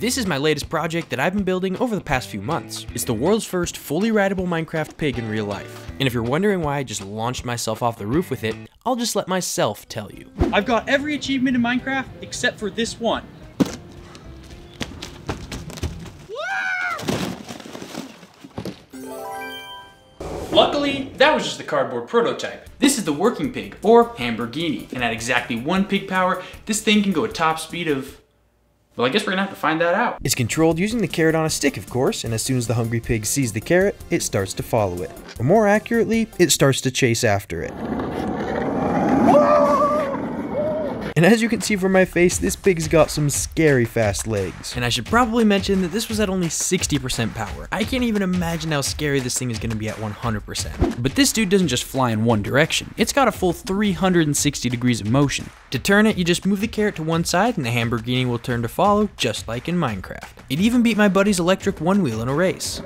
This is my latest project that I've been building over the past few months. It's the world's first fully rideable Minecraft pig in real life. And if you're wondering why I just launched myself off the roof with it, I'll just let myself tell you. I've got every achievement in Minecraft except for this one. Luckily, that was just the cardboard prototype. This is the working pig, or Hamburgini, and at exactly one pig power, this thing can go a top speed of... Well, I guess we're gonna have to find that out. It's controlled using the carrot on a stick, of course, and as soon as the hungry pig sees the carrot, it starts to follow it. Or more accurately, it starts to chase after it. And as you can see from my face, this pig's got some scary fast legs. And I should probably mention that this was at only 60% power. I can't even imagine how scary this thing is going to be at 100%. But this dude doesn't just fly in one direction. It's got a full 360 degrees of motion. To turn it, you just move the carrot to one side and the Hamburgini will turn to follow, just like in Minecraft. It even beat my buddy's electric one wheel in a race.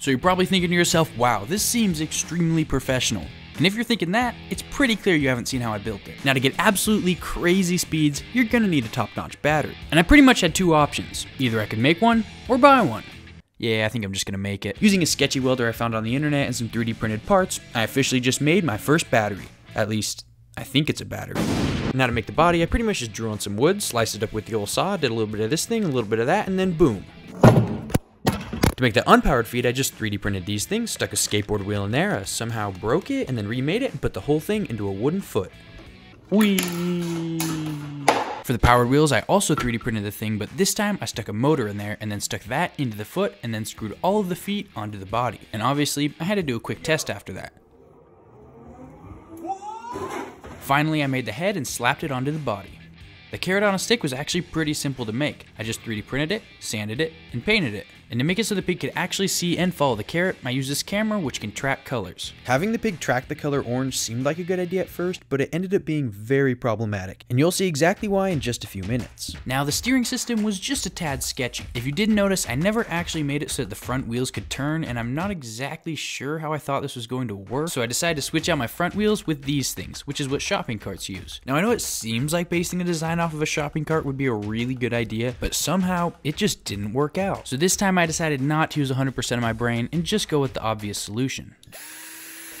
So you're probably thinking to yourself, wow, this seems extremely professional. And if you're thinking that, it's pretty clear you haven't seen how I built it. Now to get absolutely crazy speeds, you're gonna need a top-notch battery. And I pretty much had two options. Either I could make one, or buy one. Yeah, I think I'm just gonna make it. Using a sketchy welder I found on the internet and some 3D printed parts, I officially just made my first battery. At least, I think it's a battery. Now to make the body, I pretty much just drew on some wood, sliced it up with the old saw, did a little bit of this thing, a little bit of that, and then boom. To make the unpowered feet, I just 3D printed these things, stuck a skateboard wheel in there, I somehow broke it, and then remade it and put the whole thing into a wooden foot. Whee! For the powered wheels, I also 3D printed the thing, but this time I stuck a motor in there and then stuck that into the foot and then screwed all of the feet onto the body. And obviously, I had to do a quick test after that. Finally, I made the head and slapped it onto the body. The carrot on a stick was actually pretty simple to make. I just 3D printed it, sanded it, and painted it. And to make it so the pig could actually see and follow the carrot, I used this camera which can track colors. Having the pig track the color orange seemed like a good idea at first, but it ended up being very problematic, and you'll see exactly why in just a few minutes. Now the steering system was just a tad sketchy. If you didn't notice, I never actually made it so that the front wheels could turn, and I'm not exactly sure how I thought this was going to work, so I decided to switch out my front wheels with these things, which is what shopping carts use. Now I know it seems like basing a design off of a shopping cart would be a really good idea, but somehow it just didn't work out. So this time I decided not to use 100% of my brain and just go with the obvious solution.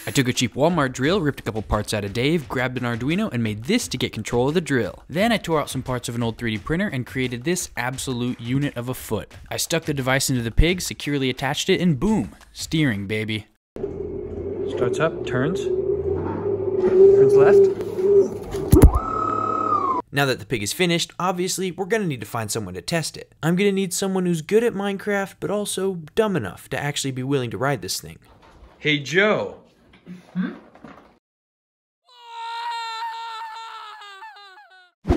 I took a cheap Walmart drill, ripped a couple parts out of Dave, grabbed an Arduino, and made this to get control of the drill. Then I tore out some parts of an old 3D printer and created this absolute unit of a foot. I stuck the device into the pig, securely attached it, and boom, steering, baby. Starts up, turns, turns left, now that the pig is finished, obviously we're gonna need to find someone to test it. I'm gonna need someone who's good at Minecraft, but also dumb enough to actually be willing to ride this thing. Hey Joe. Hmm?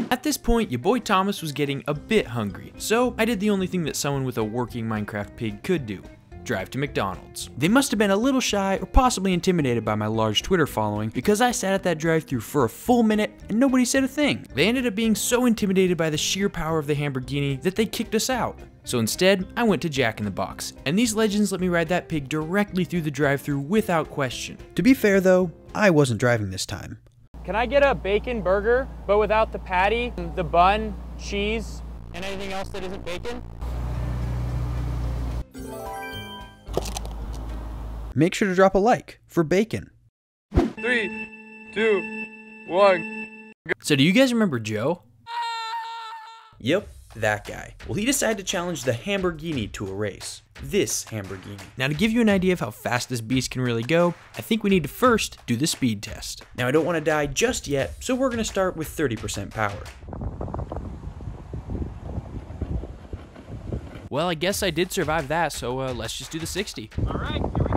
At this point, your boy Thomas was getting a bit hungry, so I did the only thing that someone with a working Minecraft pig could do drive to McDonald's. They must have been a little shy or possibly intimidated by my large Twitter following because I sat at that drive through for a full minute and nobody said a thing. They ended up being so intimidated by the sheer power of the Hamburgini that they kicked us out. So instead, I went to Jack in the Box, and these legends let me ride that pig directly through the drive through without question. To be fair though, I wasn't driving this time. Can I get a bacon burger, but without the patty, the bun, cheese, and anything else that isn't bacon? Make sure to drop a like for bacon. Three, two, one. So do you guys remember Joe? Yep, that guy. Well, he decided to challenge the Hamburgini to a race. This Hamburgini. Now to give you an idea of how fast this beast can really go, I think we need to first do the speed test. Now I don't want to die just yet, so we're going to start with 30% power. Well, I guess I did survive that, so uh, let's just do the 60. All right, here we go.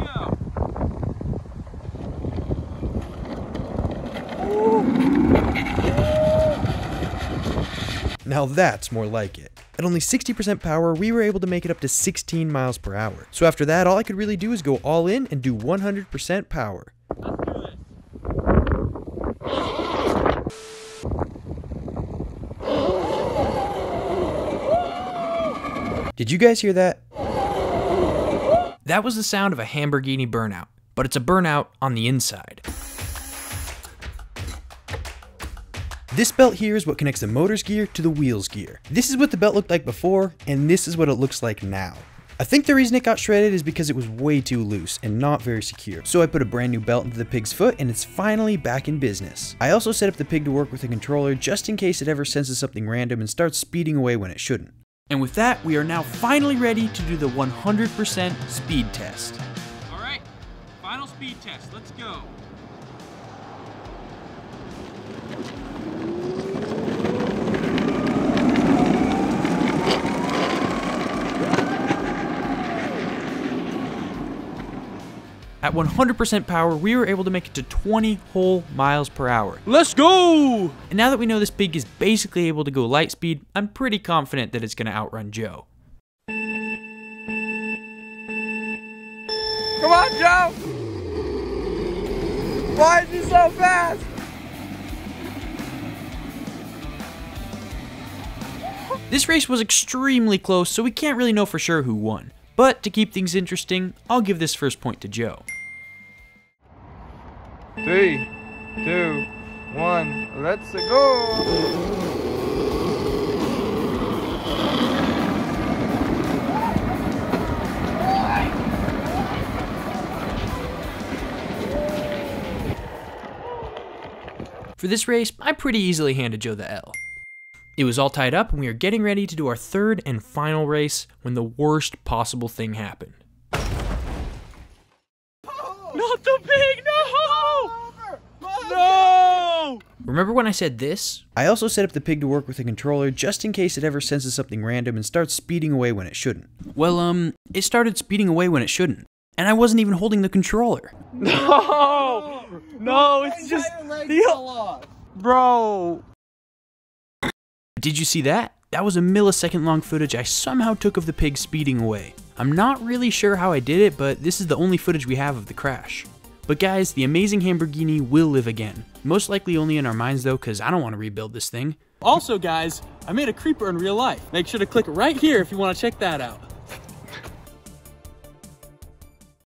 Now that's more like it. At only 60% power, we were able to make it up to 16 miles per hour. So after that, all I could really do is go all in and do 100% power. Did you guys hear that? That was the sound of a Hamburgini burnout, but it's a burnout on the inside. This belt here is what connects the motor's gear to the wheels gear. This is what the belt looked like before, and this is what it looks like now. I think the reason it got shredded is because it was way too loose and not very secure. So I put a brand new belt into the pig's foot and it's finally back in business. I also set up the pig to work with a controller just in case it ever senses something random and starts speeding away when it shouldn't. And with that, we are now finally ready to do the 100% speed test. All right, final speed test. Let's go. At 100% power, we were able to make it to 20 whole miles per hour. Let's go! And now that we know this pig is basically able to go light speed, I'm pretty confident that it's going to outrun Joe. Come on, Joe! Why is he so fast? This race was extremely close, so we can't really know for sure who won. But to keep things interesting, I'll give this first point to Joe. Three, two, one, let's go! For this race, I pretty easily handed Joe the L. It was all tied up, and we are getting ready to do our third and final race when the worst possible thing happened. Not the pig, no! No! Remember when I said this? I also set up the pig to work with a controller just in case it ever senses something random and starts speeding away when it shouldn't. Well, um, it started speeding away when it shouldn't. And I wasn't even holding the controller. No! No, it's just. Bro! Did you see that? That was a millisecond long footage I somehow took of the pig speeding away. I'm not really sure how I did it, but this is the only footage we have of the crash. But guys, the amazing Hamburgini will live again. Most likely only in our minds though, cause I don't want to rebuild this thing. Also, guys, I made a creeper in real life. Make sure to click right here if you want to check that out.